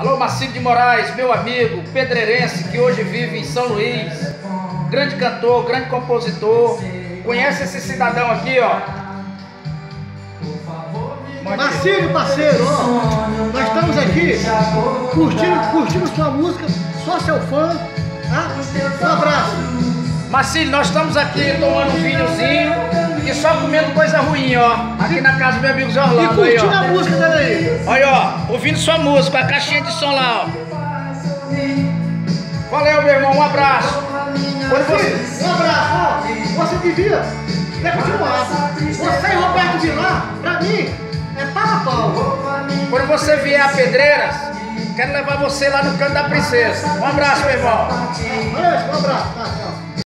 Alô, Marcinho de Moraes, meu amigo, pedreirense, que hoje vive em São Luís. Grande cantor, grande compositor. Conhece esse cidadão aqui, ó. Marcílio, parceiro, ó, nós estamos aqui curtindo, curtindo sua música, só seu fã, tá? Um abraço. Marcílio, nós estamos aqui tomando um vinhozinho e só comendo coisa ruim, ó. Aqui na casa do meu amigo Zé E Orlando aí, curtindo a música dele aí. Olha, ó, ouvindo sua música, a caixinha de som lá, ó. Valeu, meu irmão, um abraço. Quando você... Um abraço, ó, você devia ter continuado. Você e Roberto Vilar, pra mim, é pau a pau. Quando você vier a Pedreiras, quero levar você lá no canto da princesa. Um abraço, meu irmão. Um abraço, tá, tchau.